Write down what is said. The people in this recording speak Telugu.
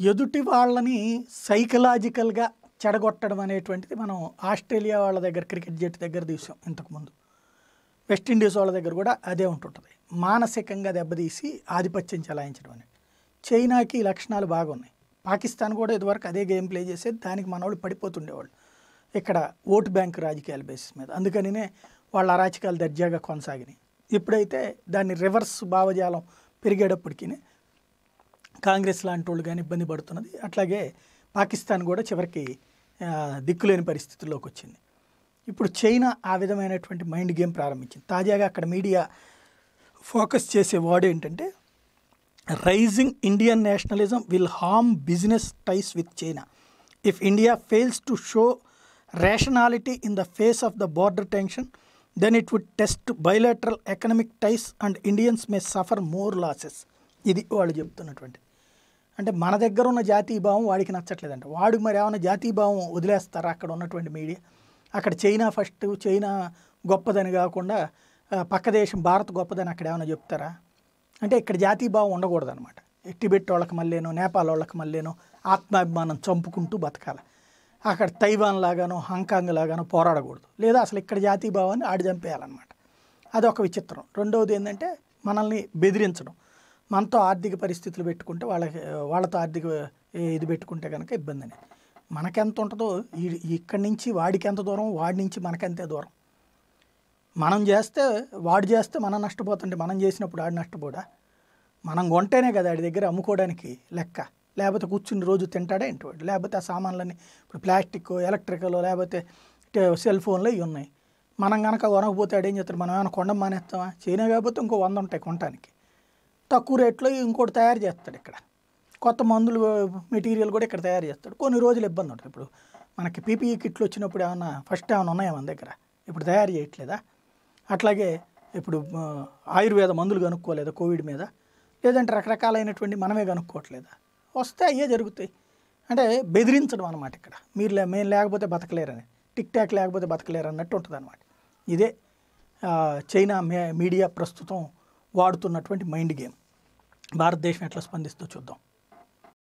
ఎదుటి వాళ్ళని సైకలాజికల్గా చెడగొట్టడం అనేటువంటిది మనం ఆస్ట్రేలియా వాళ్ళ దగ్గర క్రికెట్ జట్టు దగ్గర తీసాం ఇంతకుముందు. వెస్టిండీస్ వాళ్ళ దగ్గర కూడా అదే ఉంటుంటుంది. మానసికంగా దెబ్బతీసి ఆధిపత్యం చెలాయించడం అనేది చైనాకి లక్షణాలు బాగున్నాయి. పాకిస్తాన్ కూడా ఇదివరకు అదే గేమ్ ప్లే చేసేది దానికి మనవాళ్ళు పడిపోతుండేవాళ్ళు. ఇక్కడ ఓటు బ్యాంక్ రాజకీయాల బేసిస్ మీద. అందుకనినే వాళ్ళ అరాచకాలు దర్జాగా కొనసాగినాయి. ఇప్పుడైతే దాన్ని రివర్స్ భావజాలం పెరిగేటప్పటికీనే కాంగ్రెస్ లాంటి వాళ్ళు కానీ ఇబ్బంది పడుతున్నది. అట్లాగే పాకిస్తాన్ కూడా చివరికి దిక్కులేని పరిస్థితుల్లోకి వచ్చింది. ఇప్పుడు చైనా ఆ విధమైనటువంటి మైండ్ గేమ్ ప్రారంభించింది. తాజాగా అక్కడ మీడియా ఫోకస్ చేసే వర్డ్ ఏంటంటే rising Indian nationalism will harm business ties with China if India fails to show rationality in the face of the border tension then it would test bilateral economic ties and Indians may suffer more losses ఇది వాళ్ళు చెప్తున్నటువంటి అంటే మన దగ్గర ఉన్న జాతీయ భావం వాడికి నచ్చట్లేదంట. వాడు మరి ఏమైనా జాతీయ భావం వదిలేస్తారా? అక్కడ ఉన్నటువంటి మీడియా. అక్కడ చైనా ఫస్ట్ చైనా గొప్పదని కాకుండా పక్క దేశం భారత్ గొప్పదని అక్కడ ఏమైనా చెప్తారా? అంటే ఇక్కడ జాతీయ భావం ఉండకూడదు అనమాట టిబెట్ వాళ్ళకి మళ్ళీను నేపాల్ వాళ్ళకి మళ్ళీను ఆత్మాభిమానం చంపుకుంటూ బతకాలి. అక్కడ తైవాన్ లాగానో హాంకాంగ్ లాగానో పోరాడకూడదు. లేదా అసలు ఇక్కడ జాతీయ భావాన్ని ఆడి చంపేయాలన్నమాట. అదొక విచిత్రం. రెండవది ఏంటంటే మనల్ని బెదిరించడం. మనతో ఆర్థిక పరిస్థితులు పెట్టుకుంటే వాళ్ళకి వాళ్ళతో ఆర్థిక ఇది పెట్టుకుంటే కనుక ఇబ్బంది అని మనకెంత ఉంటుందో ఈ- ఇక్కడి నుంచి వాడికి ఎంత దూరం వాడి నుంచి మనకెంతే దూరం. మనం చేస్తే వాడు చేస్తే మనం నష్టపోతుంటే మనం చేసినప్పుడు ఆడు నష్టపోడా? మనం కొంటేనే కదా ఆడి దగ్గర అమ్ముకోవడానికి లెక్క. లేకపోతే కూర్చుని రోజు తింటాడే ఏంటి వాడు? లేకపోతే ఆ సామాన్లన్నీ ఇప్పుడు ప్లాస్టిక్ ఎలక్ట్రికల్ లేకపోతే సెల్ ఫోన్లు ఇవి ఉన్నాయి. మనం కనుక కొనకపోతే ఆడేం ఏం చేస్తాడు మనం ఏమైనా కొండం మానేస్తామా? చైనా కాకపోతే ఇంకో వంద ఉంటాయి కొనటానికి తక్కువ రేట్లో ఇంకోటి తయారు చేస్తాడు ఇక్కడ. కొత్త మందులు మెటీరియల్ కూడా ఇక్కడ తయారు చేస్తాడు. కొన్ని రోజులు ఇబ్బంది ఉంటుంది. ఇప్పుడు మనకి పీపీఈ కిట్లు వచ్చినప్పుడు ఏమన్నా ఫస్ట్ ఏమైనా ఉన్నాయా మన దగ్గర? ఇప్పుడు తయారు చేయట్లేదా? అట్లాగే ఇప్పుడు ఆయుర్వేద మందులు కనుక్కోలేదా కోవిడ్ మీద? లేదంటే రకరకాలైనటువంటి మనమే కనుక్కోవట్లేదా? వస్తే అయ్యే జరుగుతాయి. అంటే బెదిరించడం అనమాట ఇక్కడ. మీరు లే మేము లేకపోతే బతకలేరని. టిక్ టాక్ లేకపోతే బతకలేరు అన్నట్టు ఉంటుంది అనమాట ఇదే చైనా మే మీడియా ప్రస్తుతం వాడుతున్నటువంటి మైండ్ గేమ్. భారతదేశం ఎట్లా స్పందిస్తూ చూద్దాం.